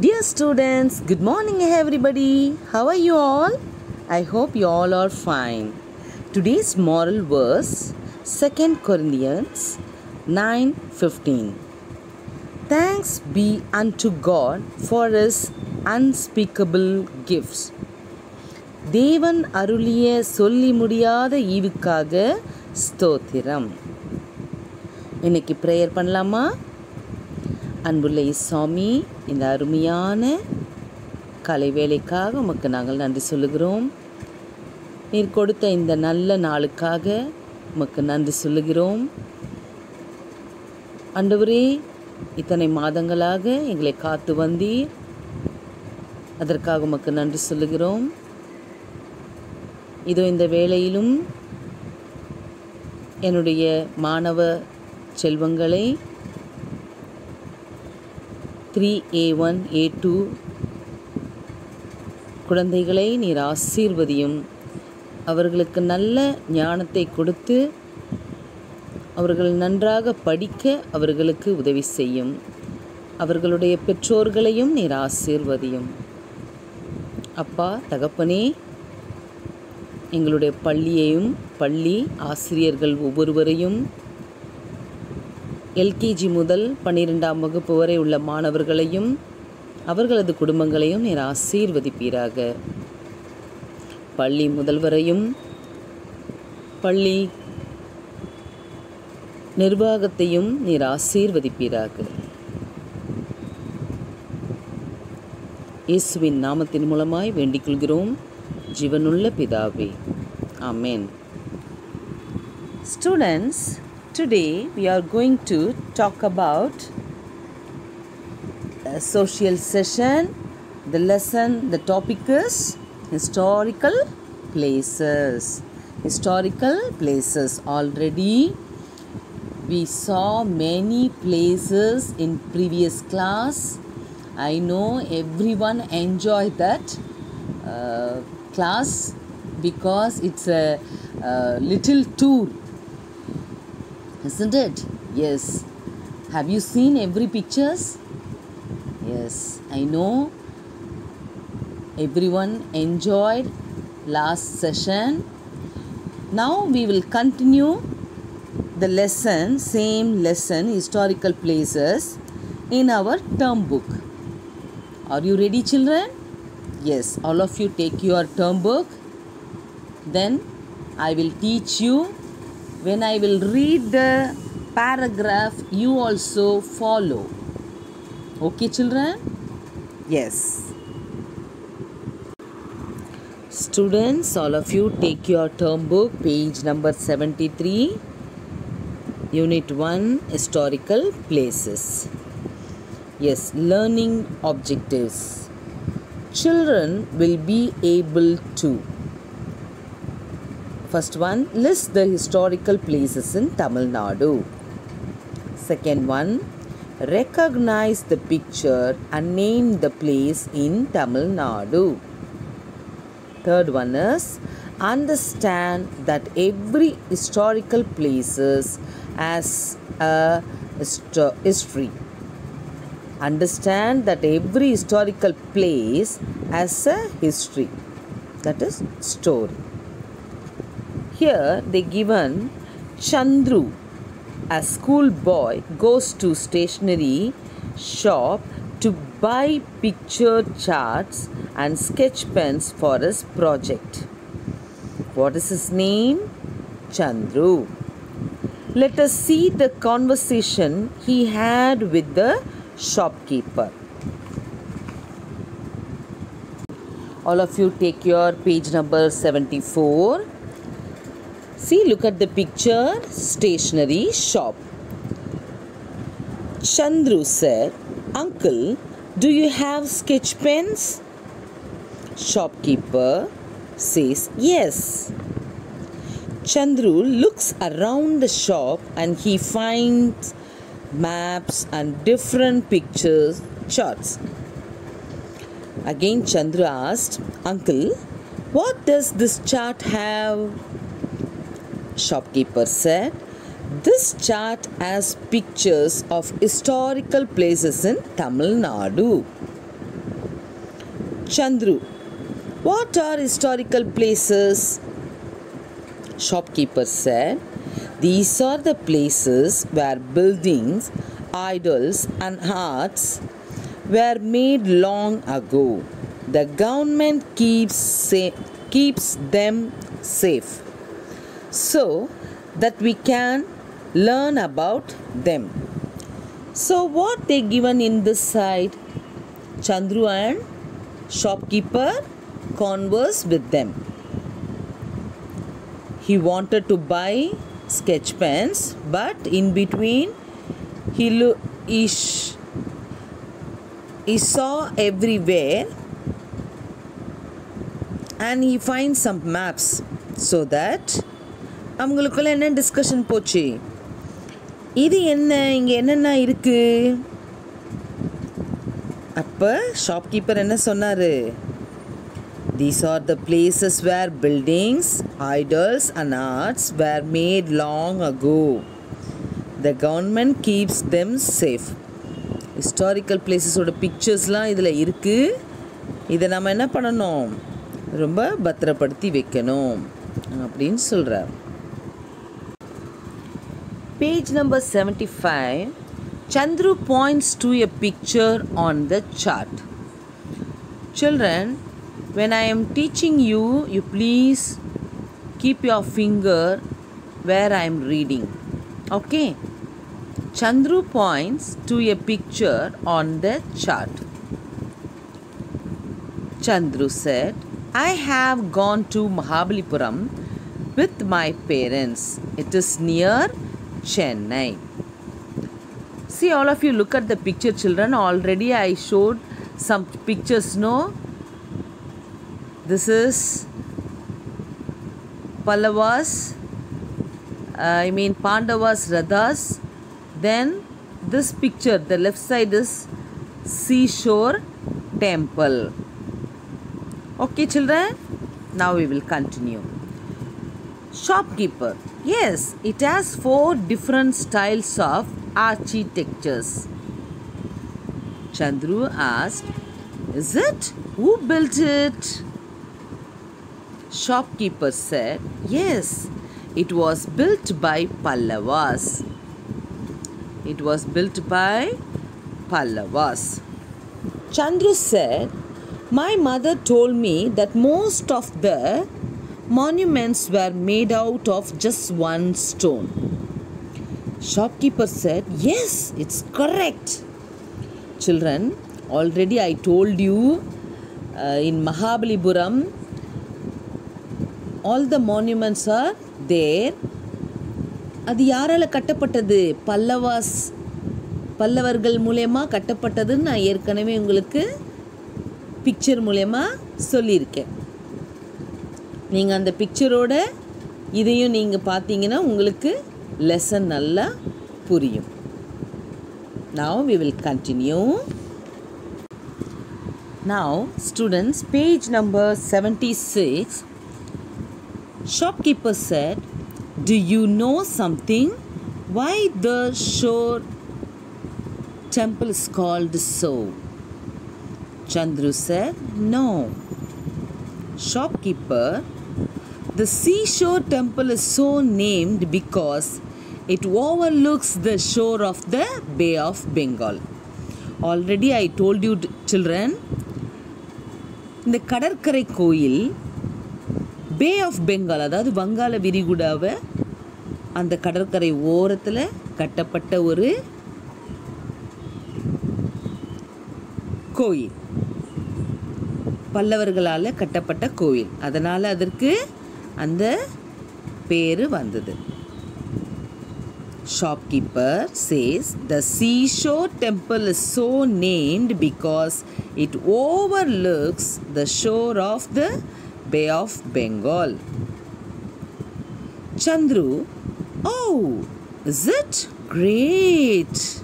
Dear students, good morning everybody. How are you all? I hope you all are fine. Today's moral verse 2 Corinthians 9:15. Thanks be unto God for his unspeakable gifts. தேவன் அருளிய சொல்லி முடியாத ஈவுக்காக ஸ்தோத்திரம் இன்னைக்கு prayer பண்ணலாமா அன்புள்ள இசாமி இந்த அருமையான கலை வேலைக்காக உமக்கு நாங்கள் நன்றி சொல்லுகிறோம். நீர் கொடுத்த இந்த நல்ல நாளுக்காக உமக்கு நன்றி சொல்லுகிறோம். அண்டவரே இத்தனை மாதங்களாக எங்களை காத்து வந்தீர். அதற்காக உமக்கு நன்றி சொல்லுகிறோம். இதோ இந்த வேளையிலும் என்னுடைய மாணவ செல்வங்களை three A one A two குழந்தைகளை நீர் ஆசீர்வதியும். அவர்களுக்கு நல்ல ஞானத்தை கொடுத்து அவர்கள் நன்றாக படிக்க அவர்களுக்கு உதவி செய்யும். அவர்களுடைய பெற்றோர்களையும் நீர் ஆசீர்வதியும். அப்பா தகப்பனே எங்களுடைய பள்ளியையும் பள்ளி ஆசிரியர்கள் ஒவ்வொருவரையும் எல்கேஜி முதல் பன்னிரெண்டாம் வகுப்பு வரை உள்ள மாணவர்களையும் அவர்களது குடும்பங்களையும் நீர் ஆசீர்வதிப்பீராக. பள்ளி முதல்வரையும் பள்ளி நிர்வாகத்தையும் நீர் ஆசீர்வதிப்பீராக. இயேசுவின் நாமத்தின் மூலமாய் வேண்டிக் கொள்கிறோம். ஜீவனுள்ள பிதாவே. ஆமேன். Students Today we are going to talk about a social session. The lesson, the topic is historical places. Historical places. Already we saw many places in previous class. I know everyone enjoyed that uh, class because it's a, a little tour isn't it? Yes. Have you seen every pictures? Yes i know. Everyone enjoyed last session. Now we will continue the lesson same lesson historical places in our term book. Are you ready children? Yes all of you take your term book. Then i will teach you when I will read the paragraph, you also follow. Okay, children? Yes. Students, all of you take your term book, page number 73, Unit 1 Historical Places. Yes, learning objectives. Children will be able to First one, list the historical places in Tamil Nadu. Second one, recognize the picture and name the place in Tamil Nadu. Third one is understand that every historical places has a history. Understand that every historical place has a history. That is story. Here they given Chandru, a schoolboy, goes to stationery shop to buy picture charts and sketch pens for his project. What is his name? Chandru. Let us see the conversation he had with the shopkeeper. All of you take your page number 74. See, look at the picture stationery shop. Chandru said, Uncle, do you have sketch pens? Shopkeeper says, Yes. Chandru looks around the shop and he finds maps and different pictures, charts. Again, Chandru asked, Uncle, what does this chart have? Shopkeeper said, This chart has pictures of historical places in Tamil Nadu. Chandru, what are historical places? Shopkeeper said, These are the places where buildings, idols, and arts were made long ago. The government keeps, keeps them safe so that we can learn about them. So, what they given in this side? Chandru and shopkeeper converse with them. He wanted to buy sketch pens, but in between, he he saw everywhere and he finds some maps so that அவங்களுக்குள்ள என்ன discussion போச்சு? இது என்ன? இங்கே என்னென்ன இருக்குது அப்போ shopkeeper என்ன சொன்னார்? These are the places where buildings idols, and arts were made long ago the government keeps them safe historical பிளேசஸோட பிக்சர்ஸ்லாம் இதில் இருக்குது இதை நம்ம என்ன பண்ணணும்? ரொம்ப பத்திரப்படுத்தி வைக்கணும். அப்படின்னு சொல்கிறார் Page number 75. Chandru points to a picture on the chart. Children, when I am teaching you, you please keep your finger where I am reading. Okay? Chandru points to a picture on the chart. Chandru said, I have gone to Mahabalipuram with my parents. It is near Chennai. See, all of you look at the picture, children. Already I showed some pictures, no? This is Pallavas, uh, I mean Pandavas, Rathas. Then this picture, the left side is seashore temple. Okay, children? Now we will continue. Shopkeeper. Yes, it has four different styles of architectures. Chandru asked, Is it? Who built it? Shopkeeper said, Yes, it was built by Pallavas. It was built by Pallavas. Chandru said, My mother told me that most of the monuments were made out of just one stone. Shopkeeper said, Yes, it's correct. Children, already I told you uh, in Mahabalipuram, all the monuments are there. அது யாரால் கட்டப்பட்டது Pallavas பல்லவர்கள் மூலயமா கட்டப்பட்டதுன்னு நான் ஏற்கனவே உங்களுக்கு picture மூலயமா சொல்லியிருக்கேன் நீங்கள் அந்த பிக்சரோட இதையும் நீங்கள் பார்த்தீங்கன்னா உங்களுக்கு லெசன் நல்லா புரியும் now we will continue now students page number 76 shopkeeper said do you know something why the shore temple is called so chandru said no shopkeeper the seashore temple is so named because it overlooks the shore of the Bay of Bengal. Already I told you children, இந்த கடற்கரை கோயில் பே of Bengal அதாவது வங்காள விரிகுடாவை அந்த கடற்கரை ஓரத்தில் கட்டப்பட்ட ஒரு கோயில் பல்லவர்களால் கட்டப்பட்ட கோயில் அதனால் அதற்கு அந்த பேர் வந்தது shopkeeper says the seashore temple is so named because it overlooks the shore of the Bay of Bengal. Chandru, oh, is it great?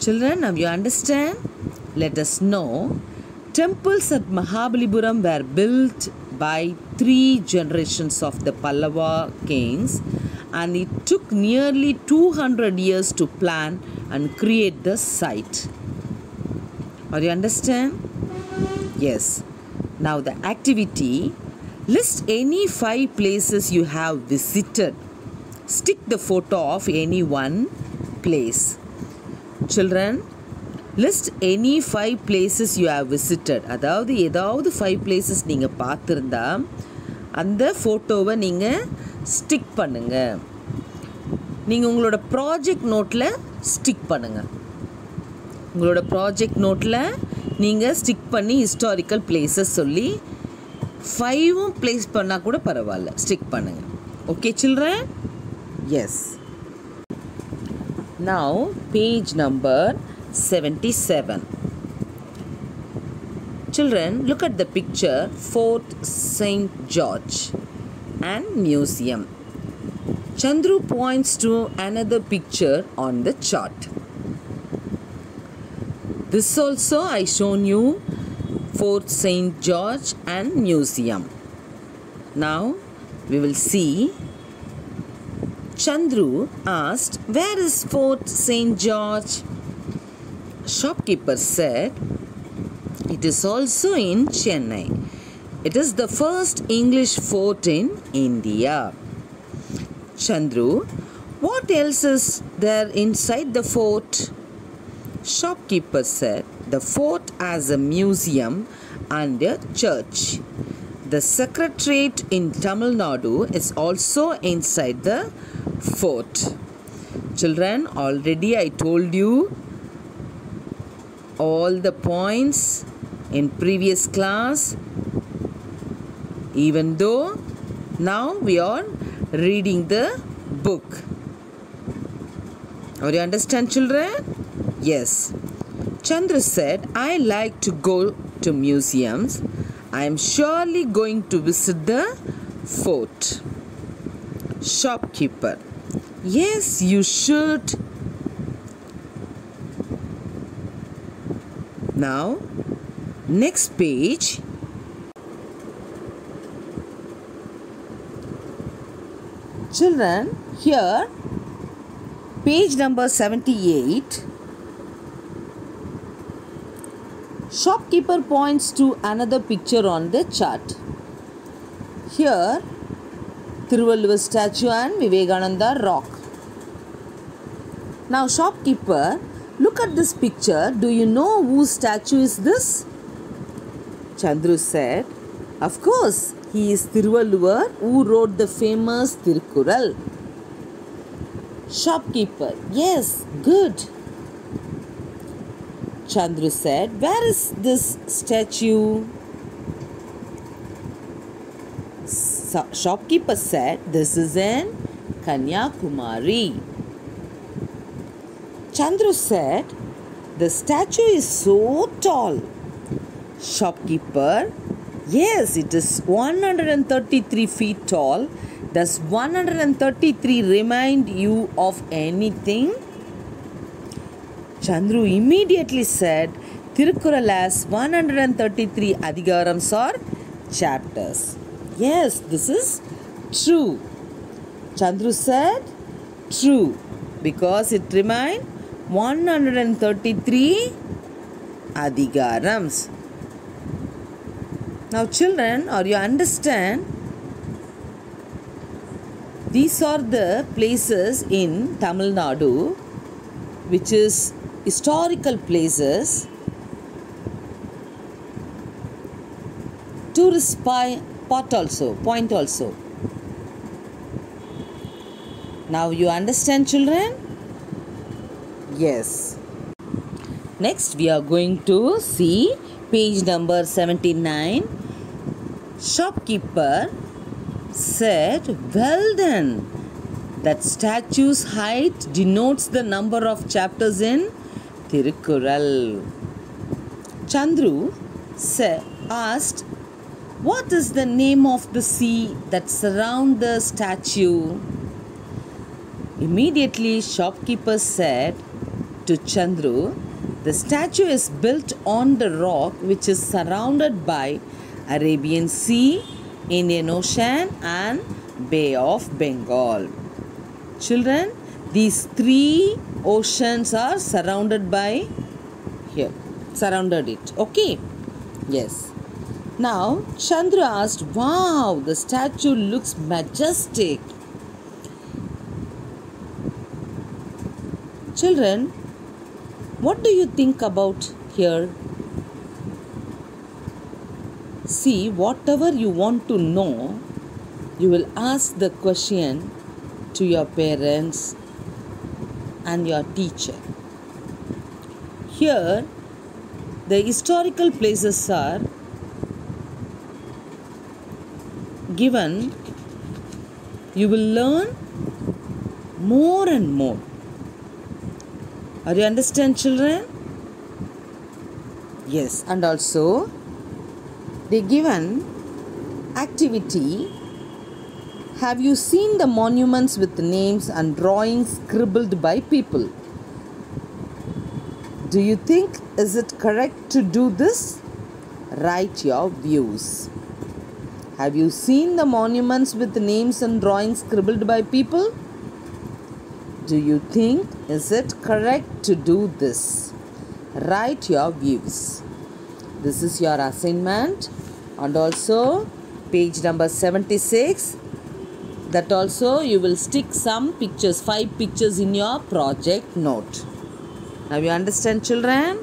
Children, now you understand? Let us know. Temples at Mahabalipuram were built by three generations of the Pallava kings and it took nearly 200 years to plan and create the site. Or you understand? Yes. Now the activity list any five places you have visited. Stick the photo of any one place. Children, list any five places you have visited அதாவது ஏதாவது five places நீங்கள் பார்த்துருந்தா அந்த ஃபோட்டோவை நீங்கள் stick பண்ணுங்கள் நீங்கள் உங்களோட ப்ராஜெக்ட் நோட்டில் ஸ்டிக் பண்ணுங்கள் உங்களோட ப்ராஜெக்ட் நோட்டில் நீங்கள் ஸ்டிக் பண்ணி ஹிஸ்டாரிக்கல் பிளேசஸ் சொல்லி ஃபைவும் ப்ளேஸ் பண்ணால் கூட பரவாயில்ல. ஸ்டிக் பண்ணுங்கள் okay children yes now page number 77. Children, look at the picture Fort St. George and Museum. Chandru points to another picture on the chart. This also I shown you Fort St. George and Museum. Now we will see Chandru asked, Where is Fort St. George? Shopkeeper said, It is also in Chennai. It is the first English fort in India. Chandru, what else is there inside the fort? Shopkeeper said, The fort has a museum and a church. The secretariat in Tamil Nadu is also inside the fort. Children, already I told you all the points in previous class. Even though now we are reading the book. Or you understand children? Yes. Chandra said i like to go to museums. I am surely going to visit the fort. Shopkeeper yes you should now next page. Children here page number 78 shopkeeper points to another picture on the chart. Here Thiruvalluvar statue and Vivekananda rock. Now shopkeeper look at this picture do you know whose statue is this? Chandru said of course he is Thiruvalluvar who wrote the famous Tirukkural shopkeeper yes good. Chandru said where is this statue? Shopkeeper said this is in Kanyakumari Chandru said the statue is so tall. Shopkeeper yes it is 133 feet tall. Does 133 remind you of anything? Chandru immediately said tirukkural has 133 adhigarams or chapters. Yes this is true. Chandru said true because it remind 133 adhigarams now, children, or you understand, these are the places in Tamil Nadu which is historical places, tourist pot also, point also. Now, you understand, children? Yes. Next, we are going to see page number 79 shopkeeper said well then that statue's height denotes the number of chapters in tirukkural chandru asked what is the name of the sea that surround the statue? Immediately shopkeeper said to chandru the statue is built on the rock which is surrounded by Arabian Sea, Indian Ocean and Bay of Bengal. Children, these three oceans are surrounded by here, surrounded it. Okay. Yes. Now Chandra asked, Wow, the statue looks majestic. Children, what do you think about here? See, whatever you want to know, you will ask the question to your parents and your teacher. Here, the historical places are given. You will learn more and more. Are you understand, children? Yes, and also they given activity have you seen the monuments with names and drawings scribbled by people? Do you think is it correct to do this? Write your views. Have you seen the monuments with names and drawings scribbled by people? Do you think is it correct to do this? Write your views. This is your assignment. And also page number 76 that also you will stick some pictures five pictures in your project note. Now you understand children?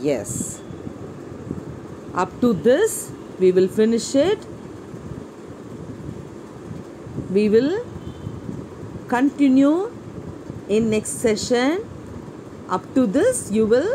Yes. Up to this we will finish it. We will continue in next session up to this you will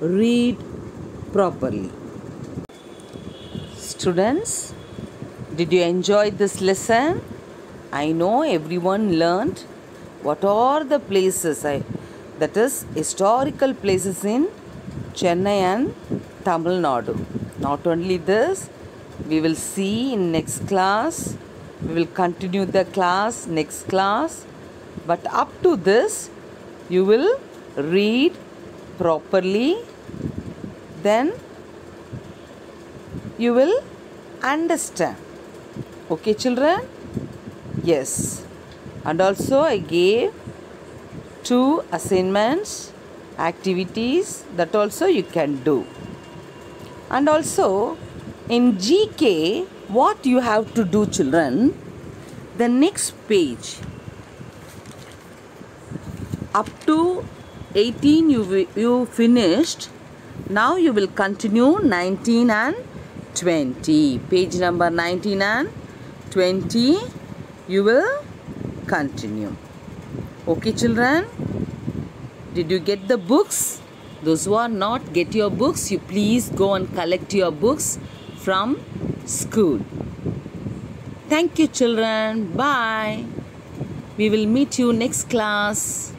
read properly students did you enjoy this lesson? I know everyone learned what are the places I, that is historical places in Chennai and Tamil Nadu. Not only this, we will see in next class. We will continue the class next class. But up to this, you will read properly. Then you will understand okay children yes and also i gave two assignments activities that also you can do and also in gk what you have to do children? The next page. Up to 18 you you finished. Now you will continue 19 and 20 page number 19 and 20 you will continue. Okay children? Did you get the books? Those who are not get your books. You please go and collect your books from school. Thank you children. Bye. We will meet you next class